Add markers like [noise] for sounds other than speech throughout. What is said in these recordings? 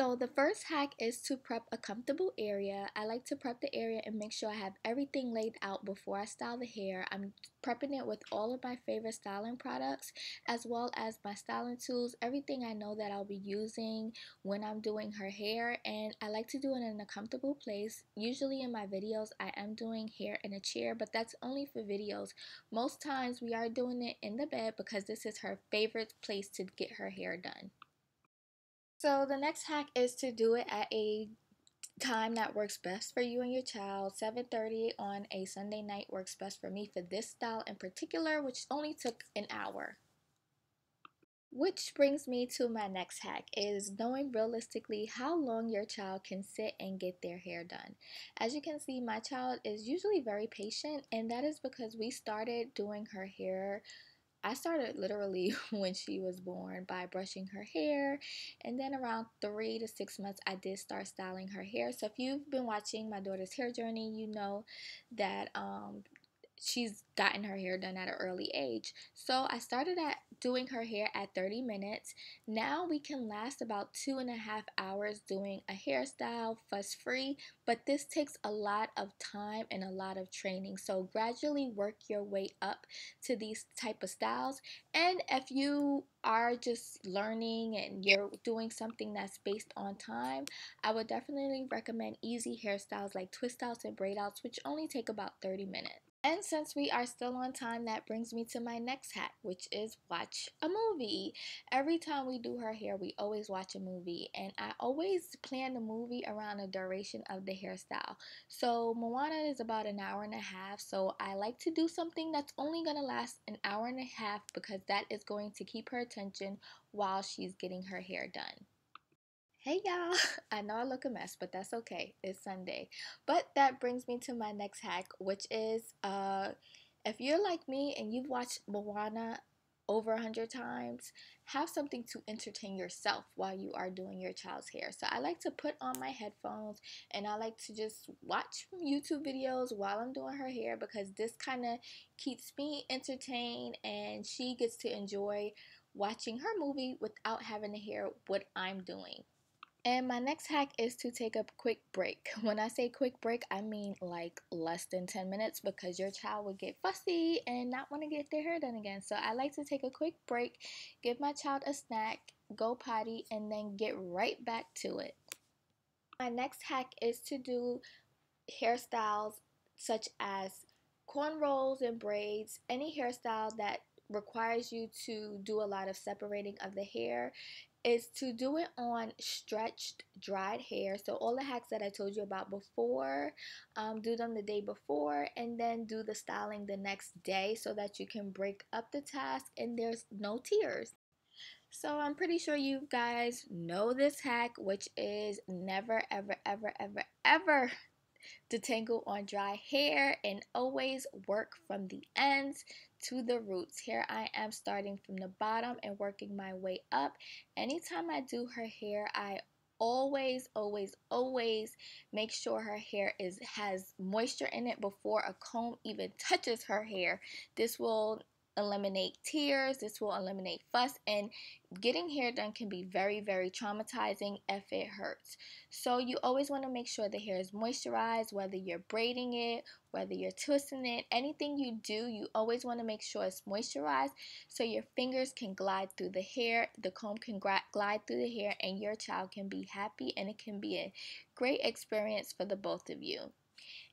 So the first hack is to prep a comfortable area. I like to prep the area and make sure I have everything laid out before I style the hair. I'm prepping it with all of my favorite styling products as well as my styling tools, everything I know that I'll be using when I'm doing her hair and I like to do it in a comfortable place. Usually in my videos I am doing hair in a chair but that's only for videos. Most times we are doing it in the bed because this is her favorite place to get her hair done. So the next hack is to do it at a time that works best for you and your child. 7.30 on a Sunday night works best for me for this style in particular, which only took an hour. Which brings me to my next hack is knowing realistically how long your child can sit and get their hair done. As you can see, my child is usually very patient and that is because we started doing her hair I started literally [laughs] when she was born by brushing her hair, and then around three to six months, I did start styling her hair. So, if you've been watching my daughter's hair journey, you know that um, she's gotten her hair done at an early age. So I started at doing her hair at 30 minutes. Now we can last about two and a half hours doing a hairstyle fuss free, but this takes a lot of time and a lot of training. So gradually work your way up to these type of styles. And if you are just learning and you're doing something that's based on time, I would definitely recommend easy hairstyles like twist outs and braid outs, which only take about 30 minutes. And since we are still on time, that brings me to my next hack, which is watch a movie. Every time we do her hair, we always watch a movie, and I always plan the movie around the duration of the hairstyle. So, Moana is about an hour and a half, so I like to do something that's only going to last an hour and a half because that is going to keep her attention while she's getting her hair done. Hey y'all, [laughs] I know I look a mess, but that's okay. It's Sunday. But that brings me to my next hack, which is uh, if you're like me and you've watched Moana over a hundred times, have something to entertain yourself while you are doing your child's hair. So I like to put on my headphones and I like to just watch YouTube videos while I'm doing her hair because this kind of keeps me entertained and she gets to enjoy watching her movie without having to hear what I'm doing. And my next hack is to take a quick break. [laughs] When I say quick break, I mean like less than 10 minutes because your child would get fussy and not want to get their hair done again. So I like to take a quick break, give my child a snack, go potty, and then get right back to it. My next hack is to do hairstyles such as cornrows and braids, any hairstyle that requires you to do a lot of separating of the hair is to do it on stretched dried hair. So all the hacks that i told you about before um, do them the day before and then do the styling the next day so that you can break up the task and there's no tears. So I'm pretty sure you guys know this hack, which is never, ever, ever, ever, ever detangle on dry hair and always work from the ends to the roots. Here I am starting from the bottom and working my way up. Anytime I do her hair, I always always always make sure her hair is has moisture in it before a comb even touches her hair this will eliminate tears, this will eliminate fuss, and getting hair done can be very, very traumatizing if it hurts. So, you always want to make sure the hair is moisturized, whether you're braiding it, whether you're twisting it, anything you do, you always want to make sure it's moisturized so your fingers can glide through the hair, the comb can glide through the hair, and your child can be happy, and it can be a great experience for the both of you.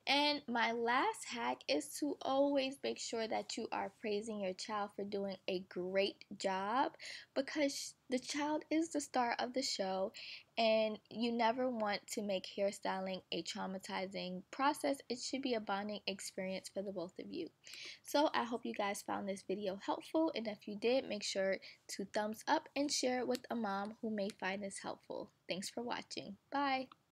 And my last hack is to always make sure that you are praising your child for doing a great job because the child is the star of the show and you never want to make hairstyling a traumatizing process. It should be a bonding experience for the both of you. So I hope you guys found this video helpful and if you did, make sure to thumbs up and share it with a mom who may find this helpful. Thanks for watching. Bye.